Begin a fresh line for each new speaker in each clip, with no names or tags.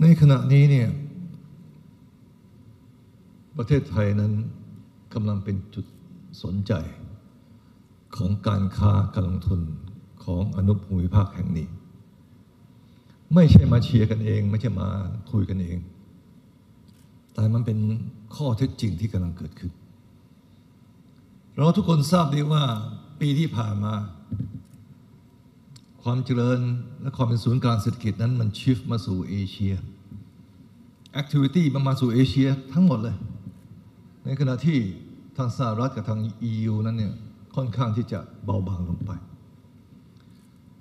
ในขณะนี้เนี่ยประเทศไทยนั้นกำลังเป็นจุดสนใจของการค้าการลงทุนของอนุภูมิภาคแห่งนี้ ไม่ใช่มาเชียร์กันเอง ไม่ใช่มาคุยกันเอง แต่มันเป็นข้อเท็จจริงที่กำลังเกิดขึ้น เราทุกคนทราบดีว่าปีที่ผ่านมา ความเจริญและความเป็นศูนย์กลางเศรษฐกิจนั้นมัน shift มาสู่เอเชีย activity มันมาสู่เอเชียทั้งหมดเลย ในขณะที่ทางสหรัฐกับทาง EU นั้นเนี่ยค่อนข้างที่จะเบาบางลงไป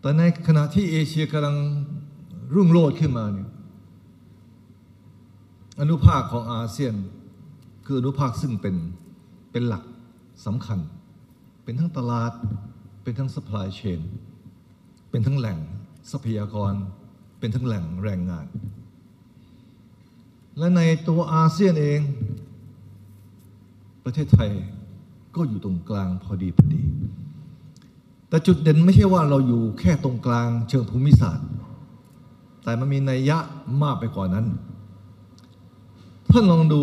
แต่ในขณะที่เอเชียกำลังรุ่งโรจน์ขึ้นมาเนี่ยอนุภาคของอาเซียน คืออนุภาคซึ่งเป็นเป็นหลักสำคัญ เป็นทั้งตลาดเป็นทั้ง supply chain เป็นทั้งแหล่งทรัพยากร เป็นทั้งแหล่งแรงงาน และในตัวอาเซียนเอง ประเทศไทยก็อยู่ตรงกลางพอดีพอดี แต่จุดเด่นไม่ใช่ว่าเราอยู่แค่ตรงกลางเชิงภูมิศาสตร์ แต่มันมีนัยยะมากไปกว่านั้น ท่านลองดู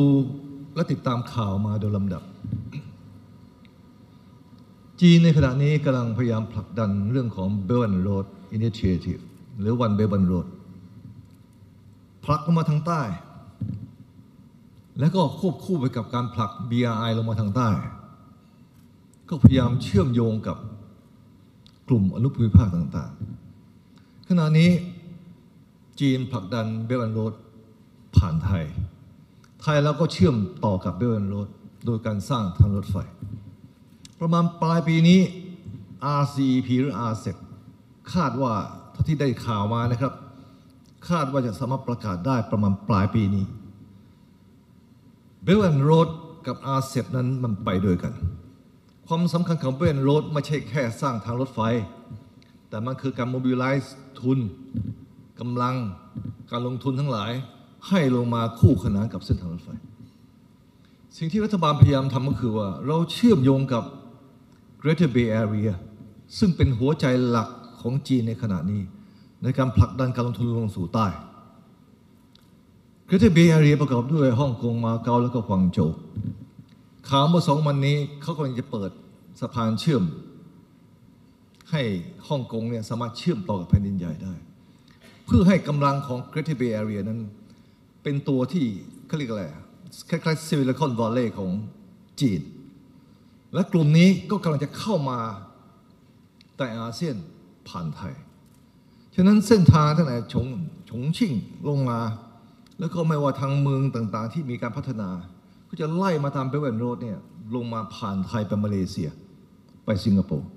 และติดตามข่าวมาโดยลำดับ จีนในขณะนี้กำลังพยายามผลักดันเรื่องของ Belt and Road Initiative หรือ One Belt One Road ผลักลงมาทางใต้ แล้วก็ควบคู่ไปกับการผลัก BRI ลงมาทางใต้ ก็พยายามเชื่อมโยงกับกลุ่มอนุภูมิภาคต่างๆ ขณะนี้จีนผลักดัน Belt and Road ผ่านไทย ไทยแล้วก็เชื่อมต่อกับ Belt and Road โดยการสร้างทางรถไฟ ประมาณปลายปีนี้ RCEP หรือ RCEP คาดว่าเท่าที่ได้ข่าวมานะครับ คาดว่าจะสามารถประกาศได้ประมาณปลายปีนี้ Belt and Road กับ RCEP นั้นมันไปด้วยกัน ความสำคัญของ Belt and Road ไม่ใช่แค่สร้างทางรถไฟ แต่มันคือการ mobilize ทุนกำลังการลงทุนทั้งหลายให้ลงมาคู่ขนานกับเส้นทางรถไฟ สิ่งที่รัฐบาลพยายามทำก็คือว่า เราเชื่อมโยงกับ Greater Bay Area ซึ่งเป็นหัวใจหลักของจีนในขณะนี้ ในการผลักดันการลงทุนลงสู่ใต้ Greater Bay Area ประกอบด้วยฮ่องกงมาเก๊าแล้วก็กวางโจวข่าวเมื่อสองวันนี้เขากำลังจะเปิดสะพานเชื่อม ให้ฮ่องกงเนี่ยสามารถเชื่อมต่อกับแผ่นดินใหญ่ได้ เพื่อให้กำลังของ Greater Bay Area นั้น เป็นตัวที่เขาเรียกอะไรคล้ายๆ Silicon Valley ของจีน และกลุ่มนี้ก็กำลังจะเข้ามาแต่อาเซียนผ่านไทย ฉะนั้นเส้นทางตั้งแต่ฉงฉงชิ่งลงมา แล้วก็ไม่ว่าทางเมืองต่างๆ ที่มีการพัฒนา ก็จะไล่มาตามเบลเวนโรดเนี่ยลงมาผ่านไทยไปมาเลเซีย ไปสิงคโปร์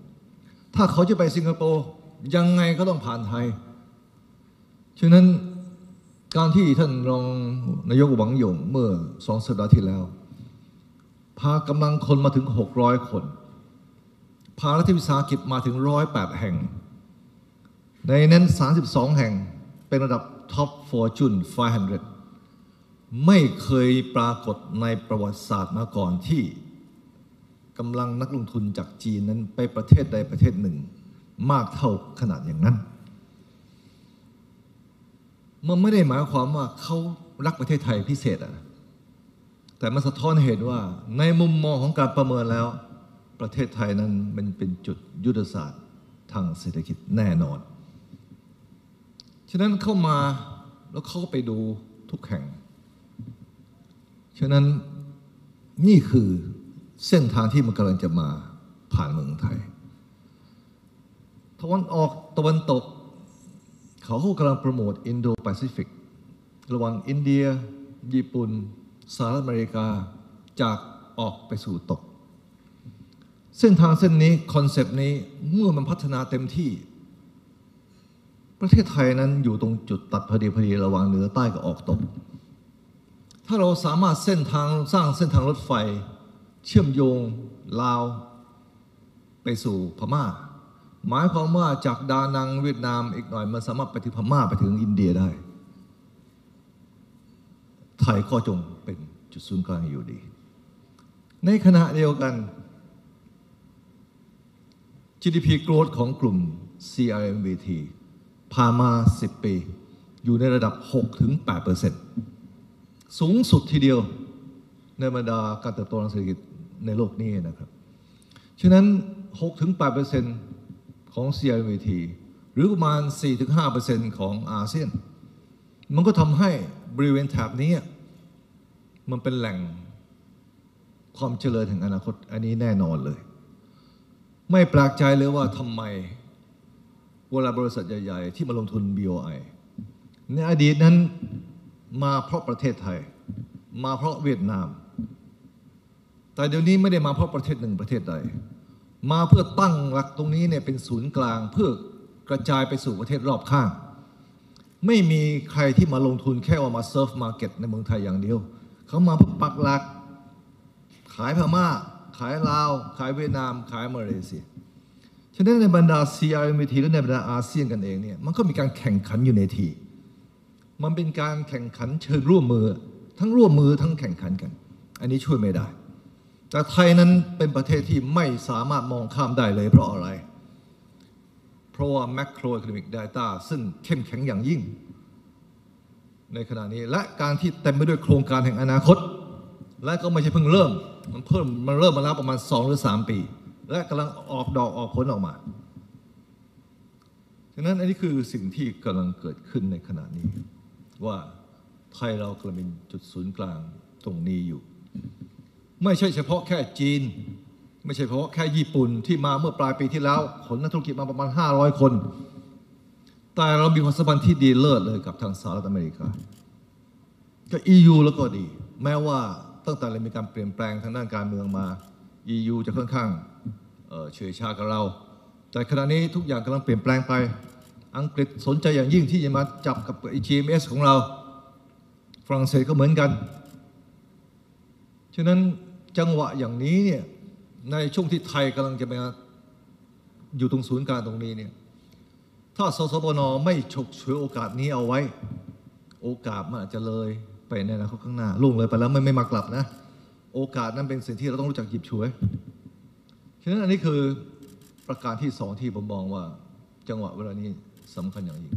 ถ้าเขาจะไปสิงคโปร์ยังไงก็ต้องผ่านไทย ฉะนั้นการที่ท่านรองนายกหวังหยงเมื่อสองสัปดาห์ที่แล้ว พากำลังคนมาถึง 600 คน พารัฐวิสาหกิจมาถึง 108 แห่ง ในนั้น 32 แห่งเป็นระดับ Top Fortune 500 ไม่เคยปรากฏในประวัติศาสตร์มาก่อนที่กำลังนักลงทุนจากจีนนั้นไปประเทศใดประเทศหนึ่ง มากเท่าขนาดอย่างนั้น มันไม่ได้หมายความว่าเขารักประเทศไทยพิเศษอะ แต่มันสะท้อนเหตุว่าในมุมมองของการประเมินแล้ว ประเทศไทยนั้นมันเป็นจุดยุทธศาสตร์ทางเศรษฐกิจแน่นอน ฉะนั้นเข้ามาแล้วเขาก็ไปดูทุกแห่ง ฉะนั้นนี่คือเส้นทางที่มันกำลังจะมาผ่านเมืองไทยตะวันออกตะวันตก เขากำลังโปรโมทอินโดแปซิฟิก ระหว่างอินเดีย ญี่ปุ่น สหรัฐอเมริกาจากออกไปสู่ตก เส้นทางเส้นนี้คอนเซปต์นี้เมื่อมันพัฒนาเต็มที่ ประเทศไทยนั้นอยู่ตรงจุดตัดพอดีพอดีระหว่างเหนือใต้กับออกตก ถ้าเราสามารถเส้นทางสร้างเส้นทางรถไฟ เชื่อมโยงลาว ไปสู่พม่า หมายความว่าจากดานังเวียดนามอีกหน่อยมันสามารถไปถึงพม่าไปถึงอินเดียได้ ทยก็จงเป็นจุดศูนย์กลางอยู่ดี ในขณะเดียวกัน GDP growth ของกลุ่ม CRMVT ผ่านมา 10 ปี อยู่ในระดับ6ถึง8สูงสุดทีเดียวในบรรดาการเติบโตทางเศรษฐกิจในโลกนี้นะครับ ฉะนั้น6ถึง8ของ CRMT หรือประมาณ4ถึง5ของอาเซียน มันก็ทำให้บริเวณแถบนี้ มันเป็นแหล่งความเจริญแห่งอนาคต อันนี้แน่นอนเลย ไม่แปลกใจเลยว่าทำไมเวลาบริษัทใหญ่ ๆ ที่มาลงทุน BOI ในอดีตนั้นมาเพราะประเทศไทย มาเพราะเวียดนาม แต่เดี๋ยวนี้ไม่ได้มาเพราะประเทศหนึ่งประเทศใด มาเพื่อตั้งหลักตรงนี้เนี่ยเป็นศูนย์กลางเพื่อกระจายไปสู่ประเทศรอบข้าง ไม่มีใครที่มาลงทุนแค่ว่ามา serve market ในเมืองไทยอย่างเดียว เขามาเพื่อปักหลัก ขายพม่า ขายลาว ขายเวียดนาม ขายมาเลเซีย ฉะนั้นในบรรดา CLMV และในบรรดาอาเซียนกันเองเนี่ยมันก็มีการแข่งขันอยู่ในที มันเป็นการแข่งขันเชิงร่วมมือ ทั้งร่วมมือทั้งแข่งขันกัน อันนี้ช่วยไม่ได้ แต่ไทยนั้นเป็นประเทศที่ไม่สามารถมองข้ามได้เลยเพราะอะไร เพราะว่า macroeconomic data ซึ่งเข้มแข็งอย่างยิ่ง ในขณะนี้ และการที่เต็มไปด้วยโครงการแห่งอนาคต และก็ไม่ใช่เพิ่งเริ่ม มันเพิ่มมันเริ่มมาแล้วประมาณ 2 หรือ 3 ปี และกำลังออกดอกออกผลออกมาฉะนั้นอันนี้คือสิ่งที่กำลังเกิดขึ้นในขณะนี้ ว่าไทยเรากำลังเป็นจุดศูนย์กลางตรงนี้อยู่ ไม่ใช่เฉพาะแค่จีน ไม่ใช่เฉพาะแค่ญี่ปุ่นที่มาเมื่อปลายปีที่แล้วขนนักธุรกิจมาประมาณ 500 คน แต่เรามีความสัมพันธ์ที่ดีเลิศเลยกับทางสหรัฐอเมริกาก็ EU แล้วก็ดี แม้ว่าตั้งแต่เรามีการเปลี่ยนแปลงทางด้านการเมืองมา EU จะค่อนข้างเอ่อเฉยชากับเรา แต่ขณะนี้ทุกอย่างกำลังเปลี่ยนแปลงไป อังกฤษสนใจอย่างยิ่งที่จะมาจับกับ GMS ของเรา ฝรั่งเศสก็เหมือนกัน ฉะนั้นจังหวะอย่างนี้เนี่ยในช่วงที่ไทยกำลังจะมาอยู่ตรงศูนย์กลางตรงนี้เนี่ย ถ้าสสบนไม่ฉกฉวยโอกาสนี้เอาไว้ โอกาสมันอาจจะเลยไปในอนาคตข้างหน้าล่วงเลยไปแล้วไม่ไม่มากลับนะ โอกาสนั้นเป็นสิ่งที่เราต้องรู้จักหยิบฉวย ฉะนั้นอันนี้คือประการที่สองที่ผมมองว่าจังหวะเวลานี้สำคัญอย่างยิ่ง